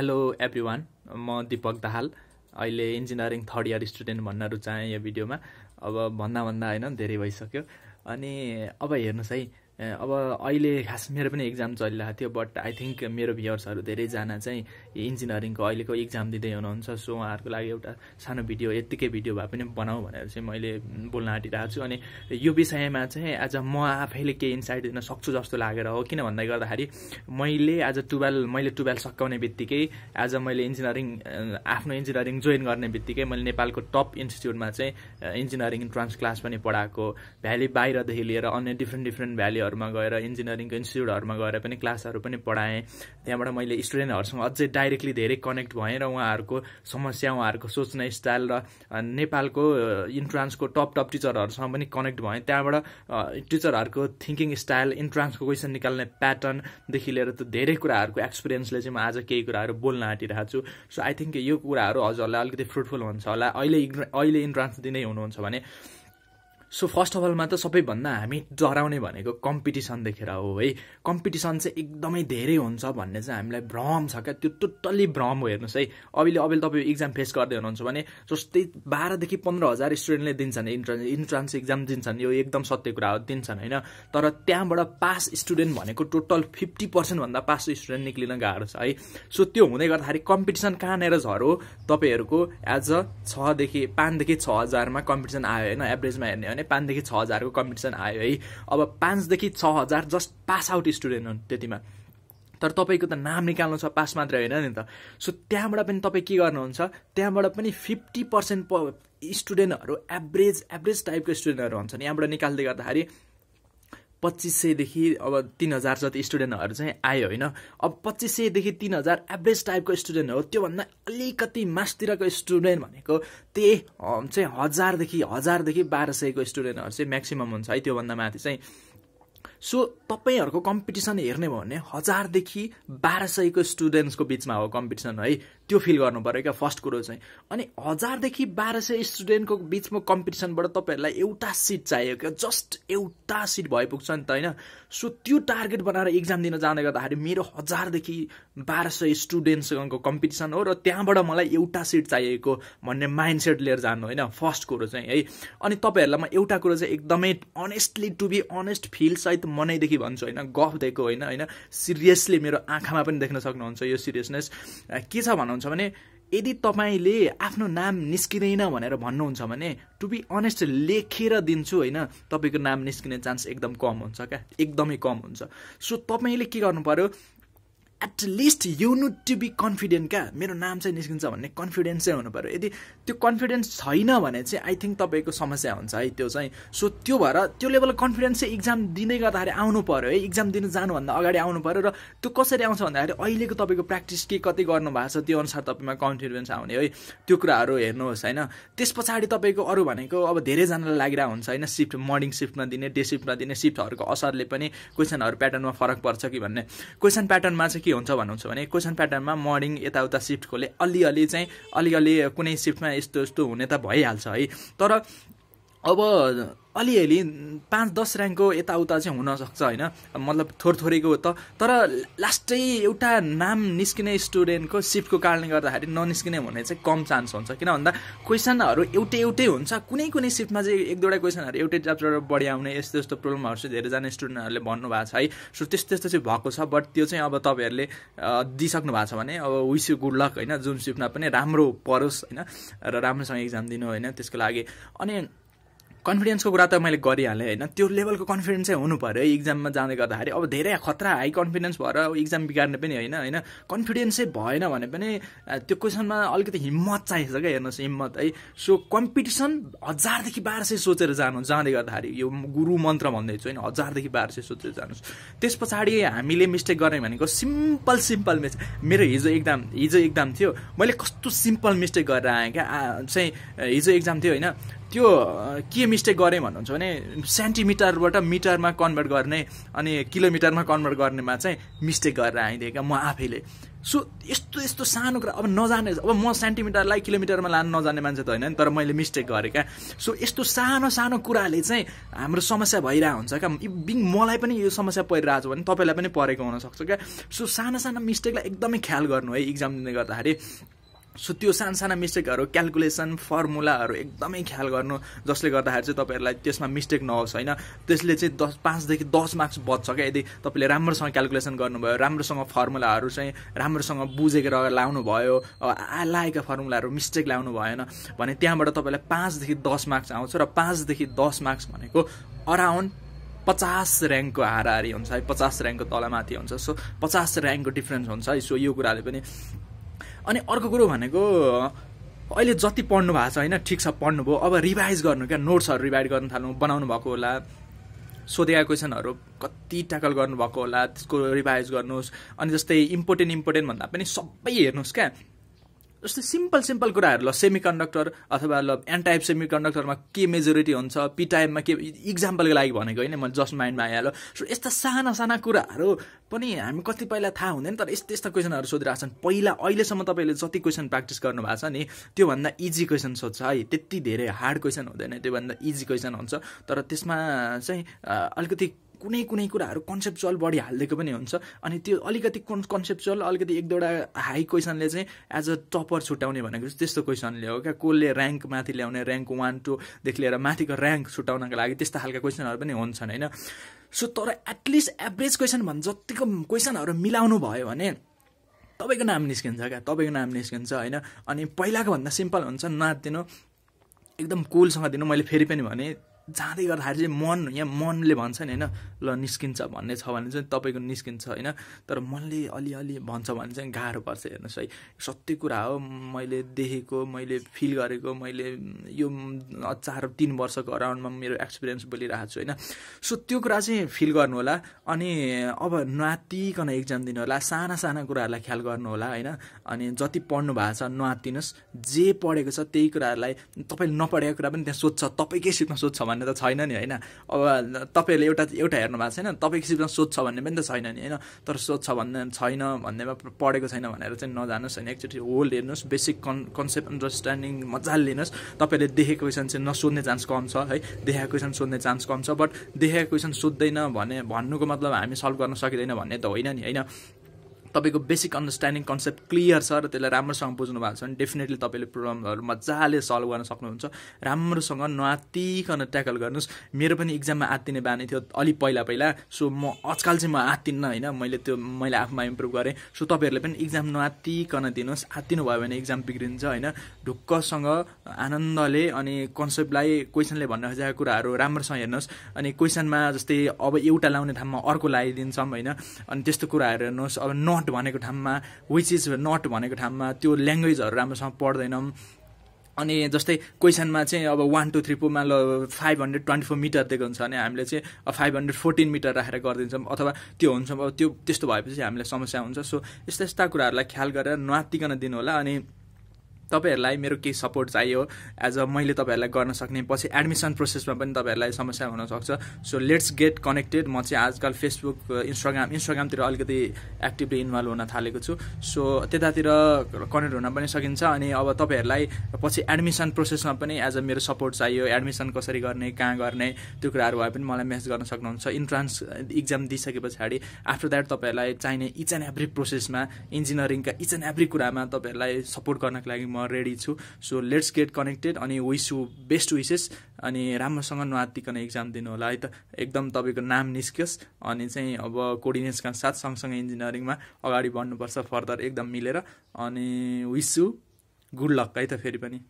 Hello every one म दिपक दाहाल। अहिले engineering third year student भन्न रुचाएँ यो भिडियोमा। अब भन्दा भन्दा होइन धेरै भइसक्यो। अनि अब हेर्नुहोस् है अब अहिले खास मेरो पनि इक्जाम चलिरहेको थियो बट आई थिङ्क मेरो भ्युवर्सहरू धेरैजना चाहिँ इन्जिनियरिङको अहिलेको इक्जाम दिँदै हुनुहुन्छ सो उहाँहरूको लागि एउटा सानो भिडियो यत्तिकै भिडियो भए पनि बनाऊ भनेर चाहिँ मैले बोल्न आँटिरहेको छु। अनि यो विषयमा चाहिँ आज म आफैले केही इन्साइट दिन सक्छु जस्तो लागेर हो किन भन्दै गर्दाखेरि मैले आज टुवेल्भ मैले टुवेल्भ सकाउने बित्तिकै आज मैले इन्जिनियरिङ आफ्नो इन्जिनियरिङ जोइन गर्ने बित्तिकै मैले नेपालको टप इन्स्टिच्युटमा चाहिँ इन्जिनियरिङ इन्ट्रान्स क्लास पनि पढाएको भ्याली बाहिरदेखि लिएर अन्य डिफ्रेन्ट डिफ्रेन्ट भ्यालीहरू कलेजहरूमा गएर इन्जिनियरिङको इन्स्टिच्युटहरूमा गएर पनि क्लासहरू पनि पढाएँ। त्यहाँबाट मैले स्टुडेन्टहरूसँग अझै डाइरेक्टली धेरै कनेक्ट भएँ र उहाँहरूको समस्या उहाँहरूको सोच्ने स्टाइल र नेपालको इन्ट्रान्सको टप टप टिचरहरूसँग पनि कनेक्ट भएँ। त्यहाँबाट टिचरहरूको थिङ्किङ स्टाइल इन्ट्रान्सको क्वेसन निकाल्ने प्याटर्नदेखि लिएर त धेरै कुराहरूको एक्सपिरियन्सले चाहिँ म आज केही कुराहरू बोल्न आँटिरहेको छु। सो आई थिङ्क यो कुराहरू हजुरहरूलाई अलिकति फ्रुटफुल हुन्छ होला। अहिले अहिले इन्ट्रान्स दिँदै हुनुहुन्छ भने सो फर्स्ट अफ अलमा त सबैभन्दा हामी डराउने भनेको कम्पिटिसन देखेर हो है। कम्पिटिसन चाहिँ एकदमै धेरै हुन्छ भन्ने चाहिँ हामीलाई भ्रम छ क्या। त्यो टोटल्ली भ्रम हो हेर्नुहोस् है। अहिले अहिले तपाईँ इक्जाम फेस गर्दै हुनुहुन्छ भने जस्तै बाह्रदेखि पन्ध्र हजार स्टुडेन्टले दिन्छन् इन्ट्रान्स इन्ट्रान्स इक्जाम दिन्छन् यो एकदम सत्य कुरा हो दिन्छन् होइन? तर त्यहाँबाट पास स्टुडेन्ट भनेको टोटल फिफ्टी पर्सेन्टभन्दा पास स्टुडेन्ट निक्लिन गाह्रो छ है? सो त्यो हुँदै गर्दाखेरि कम्पिटिसन कहाँनिर झरो तपाईँहरूको एज अ छदेखि पाँचदेखि छ हजारमा कम्पिटिसन आयो होइन? एभरेजमा हेर्ने हो भने पाँचदेखि छ हजारको कम्पिटिसन आयो है। अब पाँचदेखि छ हजार जस्ट पास आउट स्टुडेन्ट हुन् त्यतिमा। तर तपाईँको त नाम निकाल्नु छ पास मात्रै होइन नि त। सो त्यहाँबाट पनि तपाईँ के गर्नुहुन्छ? त्यहाँबाट पनि फिफ्टी पर्सेन्ट स्टुडेन्टहरू एभरेज एभरेज टाइपको स्टुडेन्टहरू हुन्छन्। यहाँबाट निकाल्दै गर्दाखेरि पच्चिस सयदेखि अब तिन हजार जति स्टुडेन्टहरू चाहिँ आयो होइन? अब पच्चिस सयदेखि तिन हजार एभरेज टाइपको स्टुडेन्ट हो त्योभन्दा अलिकति मासतिरको स्टुडेन्ट भनेको त्यही चाहिँ हजारदेखि हजारदेखि बाह्र सयको स्टुडेन्टहरू चाहिँ म्याक्सिमम् हुन्छ है त्योभन्दा माथि चाहिँ। सो तपाईँहरूको कम्पिटिसन हेर्ने भयो भने हजारदेखि बाह्र सयको स्टुडेन्ट्सको बिचमा हो कम्पिटिसन है? त्यो फिल गर्नु पऱ्यो क्या फर्स्ट कुरो चाहिँ। अनि हजारदेखि बाह्र सय स्टुडेन्टको बिचमा कम्पिटिसनबाट तपाईँहरूलाई एउटा सिट चाहियो क्या जस्ट एउटा सिट भइपुग्छ नि त होइन? सो त्यो टार्गेट बनाएर इक्जाम दिन जाँदै गर्दाखेरि मेरो हजारदेखि बाह्र सय स्टुडेन्ट्ससँगको कम्पिटिसन हो र त्यहाँबाट मलाई एउटा सिट चाहिएको भन्ने माइन्ड सेट लिएर जानु होइन? फर्स्ट कुरो चाहिँ है? अनि तपाईँहरूलाई म एउटा कुरो चाहिँ एकदमै honestly to be honest feel सहित मनैदेखि भन्छु होइन? गफ दिएको होइन? होइन? सिरियसली मेरो आँखामा पनि देख्न सक्नुहुन्छ यो सिरियसनेस। के छ भन्नुहुन्छ भने यदि तपाईँले आफ्नो नाम निस्किँदैन भनेर भन्नुहुन्छ भने टु बी अनेस्ट लेखेर दिन्छु होइन? तपाईँको नाम निस्किने चान्स एकदम कम हुन्छ क्या? एकदमै कम हुन्छ। सो तपाईँले के गर्नु पर्यो? At least you need to be confident क्या? मेरो नाम चाहिँ निस्किन्छ भन्ने कन्फिडेन्स चाहिँ हुनु पऱ्यो। यदि त्यो कन्फिडेन्स छैन भने चाहिँ आई थिङ्क तपाईँको समस्या हुन्छ है त्यो चाहिँ। सो त्यो भएर त्यो लेभलको कन्फिडेन्स चाहिँ इक्जाम दिँदै गर्दाखेरि आउनु पऱ्यो है। इक्जाम दिनु जानुभन्दा अगाडि आउनु पऱ्यो र त्यो कसरी आउँछ भन्दाखेरि अहिलेको तपाईँको प्र्याक्टिस के कति गर्नु भएको छ त्यो अनुसार तपाईँमा कन्फिडेन्स आउने है। त्यो कुराहरू हेर्नुहोस् होइन। त्यस पछाडि तपाईँको अरू भनेको अब धेरैजनालाई लागिरहेको हुन्छ होइन। सिफ्ट मर्निङ सिफ्टमा दिने डे सिफ्टमा दिने सिफ्टहरूको असरले पनि क्वेसनहरू प्याटर्नमा फरक पर्छ कि भन्ने। क्वेसन प्याटर्नमा चाहिँ के हुन्छ भन्नुहुन्छ भने क्वेसन प्याटर्नमा मर्निङ यताउता सिफ्टकोले अलिअलि चाहिँ अलिअलि कुनै सिफ्टमा यस्तो यस्तो हुने त भइहाल्छ है। तर अब अलिअलि पाँच दस ऱ्याङ्कको यताउता चाहिँ हुनसक्छ होइन। मतलब थोरथोरैको त तर लास्टै एउटा नाम निस्किने स्टुडेन्टको सिफ्टको कारणले गर्दाखेरि ननिस्किने भन्ने चाहिँ कम चान्स हुन्छ। किन भन्दा क्वेसनहरू एउटै एउटै हुन्छ कुनै कुनै सिफ्टमा चाहिँ एक दुईवटा क्वेसनहरू एउटै च्याप्टर बढी आउने यस्तो यस्तो प्रब्लमहरू चाहिँ धेरैजना स्टुडेन्टहरूले भन्नुभएको छ है। सो त्यस्तो त्यस्तो चाहिँ भएको छ बट त्यो चाहिँ अब तपाईँहरूले दिइसक्नु भएको छ भने अब विस यु गुड लक होइन जुन सिफ्टमा पनि राम्रो परोस् होइन र राम्रोसँग इक्जाम दिनु होइन त्यसको लागि। अनि कन्फिडेन्सको कुरा त मैले गरिहालेँ होइन? त्यो लेभलको कन्फिडेन्स हुनु पऱ्यो इक्जाममा जाँदै गर्दाखेरि। अब धेरै खतरा हाई कन्फिडेन्स भएर इक्जाम बिगार्ने पनि होइन होइन? कन्फिडेन्सै भएन भने पनि त्यो क्वेसनमा अलिकति हिम्मत चाहिन्छ क्या हेर्नुहोस् हिम्मत है? सो कम्पिटिसन हजारदेखि बाह्र सय सोचेर जानु जाँदै गर्दाखेरि। यो गुरु मन्त्र भन्दैछु होइन? हजारदेखि बाह्र सय सोचेर जानुहोस् त्यस पछाडि हामीले मिस्टेक गर्ने भनेको सिम्पल सिम्पल मिस्टेक मेरो हिजो एक्जाम हिजो एक्जाम थियो। मैले कस्तो सिम्पल मिस्टेक गरेर आएँ क्या? चाहिँ हिजो एक्जाम थियो होइन? त्यो के मिस्टेक गरेँ भन्नुहुन्छ भने सेन्टिमिटरबाट मिटरमा कन्भर्ट गर्ने अनि किलोमिटरमा कन्भर्ट गर्नेमा चाहिँ मिस्टेक गरेर आइदिएँ क्या म आफैले। सो यस्तो यस्तो सानो कुरा अब नजाने अब म सेन्टिमिटरलाई किलोमिटरमा लानु नजाने मान्छे त होइन नि तर मैले मिस्टेक गरेँ क्या। सो यस्तो सानो सानो कुराले चाहिँ हाम्रो समस्या भइरहेको हुन्छ क्या। बिङ मलाई पनि यो समस्या परिरहेको छ भने तपाईँलाई पनि परेको हुनसक्छ क्या। सो साना साना मिस्टेकलाई एकदमै ख्याल गर्नु है इक्जाम दिँदै गर्दाखेरि। सो त्यो साना साना मिस्टेकहरू क्यालकुलेसन फर्मुलाहरू एकदमै ख्याल गर्नु जसले गर्दाखेरि चाहिँ तपाईँहरूलाई त्यसमा मिस्टेक नहोस् होइन? त्यसले चाहिँ दस पाँचदेखि दस मार्क्स बच्छ क्या। यदि तपाईँले राम्रोसँग क्यालकुलेसन गर्नुभयो राम्रोसँग फर्मुलाहरू चाहिँ राम्रोसँग बुझेर लाउनु भयो लागेका फर्मुलाहरू मिस्टेक ल्याउनु भएन भने त्यहाँबाट तपाईँलाई पाँचदेखि दस मार्क्स आउँछ र पाँचदेखि दस मार्क्स भनेको अराउन्ड पचास ऱ्याङ्कको हाराहारी हुन्छ है पचास ऱ्याङ्कको तलमाथि हुन्छ। सो पचास ऱ्याङ्कको डिफ्रेन्स हुन्छ है। सो यो कुराले पनि अनि अर्को कुरो भनेको अहिले जति पढ्नु भएको छ होइन ठिक छ पढ्नुभयो। अब रिभाइज गर्नु क्या नोट्सहरू रिभाइज गर्न थाल्नु बनाउनु भएको होला। सोधेका क्वेसनहरू कति ट्याकल गर्नुभएको होला त्यसको रिभाइज गर्नुहोस्। अनि जस्तै इम्पोर्टेन्ट इम्पोर्टेन्ट भन्दा पनि सबै हेर्नुहोस् क्या। जस्तै सिम्पल सिम्पल कुराहरू ल सेमी कन्डक्टर अथवा ल एनटाइप सेमी कन्डक्टरमा के मेजोरिटी हुन्छ पी टाइपमा के इक्जाम्पलको लागि भनेको होइन म जस्ट माइन्डमा आइहाल्यो सो यस्ता साना साना कुराहरू पनि हामी कतिपयलाई थाहा हुँदैन तर यस्तो यस्ता क्वेसनहरू सोधिरहेको छन्। पहिला अहिलेसम्म तपाईँले जति क्वेसन प्र्याक्टिस गर्नुभएको छ नि त्योभन्दा इजी क्वेसन सोध्छ है। त्यति धेरै हार्ड क्वेसन हुँदैन त्योभन्दा इजी क्वेसन हुन्छ। तर त्यसमा चाहिँ अलिकति कुनै कुनै कुराहरू कन्सेप्चुअल बढी हालिदिएको पनि हुन्छ। अनि त्यो अलिकति कन्सेप्चुअल अलिकति एक दुईवटा हाई क्वेसनले चाहिँ एज अ टपर छुट्याउने भनेको चाहिँ त्यस्तो क्वेसनले हो क्या। कसले ऱ्याङ्क माथि ल्याउने? ऱ्याङ्क वान टूदेखि लिएर माथिको ऱ्याङ्क छुट्याउनको लागि त्यस्ता खालका क्वेसनहरू पनि हुन्छन् होइन? सो तर एटलिस्ट एभरेज क्वेसन भन्दा जतिको क्वेसनहरू मिलाउनु भयो भने तपाईँको नाम निस्किन्छ क्या। तपाईँको नाम निस्किन्छ होइन? अनि पहिलाको भन्दा सिम्पल हुन्छ। नाचिदिनु एकदम कुलसँग दिनु। मैले फेरि पनि भने जाँदै गर्दाखेरि चाहिँ मन यहाँ मनले भन्छ नि होइन ल निस्किन्छ भन्ने छ भने चाहिँ तपाईँको निस्किन्छ होइन। तर मनले अलिअलि भन्छ भने चाहिँ गाह्रो पर्छ हेर्नुहोस् है। सत्य कुरा हो मैले देखेको मैले फिल गरेको मैले यो चार तिन वर्षको अराउन्डमा मेरो एक्सपिरियन्स बोलिरहेको छु होइन। सो त्यो कुरा चाहिँ फिल गर्नु होला। अनि अब नातिकन एक्जाम दिनु होला साना साना कुराहरूलाई ख्याल गर्नु होला होइन। अनि जति पढ्नु भएको छ नआत्तिनुहोस् जे पढेको छ त्यही कुराहरूलाई तपाईँले नपढेको कुरा पनि त्यहाँ सोध्छ तपाईँकै सिटमा सोध्छ भने भन्ने त छैन नि होइन? अब तपाईँहरूले एउटा एउटा हेर्नु भएको छैन तपाईँको सिपमा सोध्छ भन्ने पनि त छैन नि होइन? तर सोध्छ भन्ने छैन भन्नेमा पढेको छैन भनेर चाहिँ नजानुहोस् होइन? एकचोटि होल हेर्नुहोस् बेसिक कन् कन्सेप्ट अन्डरस्ट्यान्डिङ मजाले लिनुहोस्। तपाईँले देखेको क्वेसन चाहिँ नसोध्ने चान्स कम छ है? देखेको क्वेसन सोध्ने चान्स कम छ बट देखेको क्वेसन सोध्दैन भने भन्नुको मतलब हामी सल्भ गर्न सकिँदैन भन्ने त होइन नि होइन? तपाईँको बेसिक अन्डरस्ट्यान्डिङ कन्सेप्ट क्लियर छ र त्यसलाई राम्रोसँग बुझ्नु भएको छ भने डेफिनेटली तपाईँले प्रब्लमहरू मजाले सल्भ गर्न सक्नुहुन्छ। राम्रोसँग नआत्तिकन ट्याकल गर्नुहोस्। मेरो पनि इक्जाममा आत्तिने बानी थियो अलिक पहिला पहिला। सो म आजकल चाहिँ म आत्तिन्न होइन? मैले त्यो मैले आफूमा इम्प्रुभ गरेँ। सो तपाईँहरूले पनि इक्जाम नआत्तिकन दिनुहोस्। आत्तिनु भयो भने इक्जाम बिग्रिन्छ होइन? ढुक्कसँग आनन्दले अनि कन्सेप्टलाई क्वेसनले भन्न खोजेका कुराहरू राम्रोसँग हेर्नुहोस्। अनि क्वेसनमा जस्तै अब एउटा लाउने ठाउँमा अर्को लगाइदिन्छौँ होइन? अनि त्यस्तो कुराहरू हेर्नुहोस्। अब न नट भनेको ठाउँमा विच इज नट भनेको ठाउँमा त्यो ल्याङ्ग्वेजहरू राम्रोसँग पढ्दैनौँ। अनि जस्तै क्वेसनमा चाहिँ अब वान टू थ्री फोरमा ल five hundred twenty four metre दिएको हुन्छ भने हामीले चाहिँ फाइभ हन्ड्रेड फोर्टिन मिटर राखेर गरिदिन्छौँ अथवा त्यो हुन्छ अब त्यो त्यस्तो भएपछि हामीलाई समस्या हुन्छ। सो यस्ता यस्ता कुराहरूलाई ख्याल गरेर नआत्तिकन दिनु होला अनि तपाईँहरूलाई मेरो केही सपोर्ट चाहियो। एज अ मैले तपाईँहरूलाई गर्न सक्ने पछि एडमिसन प्रोसेसमा पनि तपाईँहरूलाई समस्या हुनसक्छ। सो लेट्स गेट कनेक्टेड म चाहिँ आजकल फेसबुक इन्स्टाग्राम इन्स्टाग्रामतिर अलिकति एक्टिभली इन्भल्भ हुन थालेको छु। सो त्यतातिर कनेक्ट हुन पनि सकिन्छ। अनि अब तपाईँहरूलाई पछि एडमिसन प्रोसेसमा पनि एज अ मेरो सपोर्ट चाहियो। एडमिसन कसरी गर्ने कहाँ गर्ने त्यो कुराहरू भए पनि मलाई मेसेज गर्न सक्नुहुन्छ। इन्ट्रान्स इक्जाम दिइसके पछाडि आफ्टर द्याट तपाईँहरूलाई चाहिने इच एन्ड एभ्री प्रोसेसमा इन्जिनियरिङका इच एन्ड एभ्री कुरामा तपाईँहरूलाई सपोर्ट गर्नको लागि रेडी छु. सो लेट्स गेट कनेक्टेड अनि विस यु बेस्ट विसेस अनि राम्रोसँग नआत्तिकन इक्जाम दिनु होला। है त एकदम तपाईँको नाम निस्कियोस्। अनि चाहिँ अब कोर्डिनेसका साथ सँगसँगै इन्जिनियरिङमा अगाडि बढ्नुपर्छ फर्दर एकदम मिलेर। अनि विस यु गुड लक है त फेरि पनि।